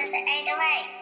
was the 808.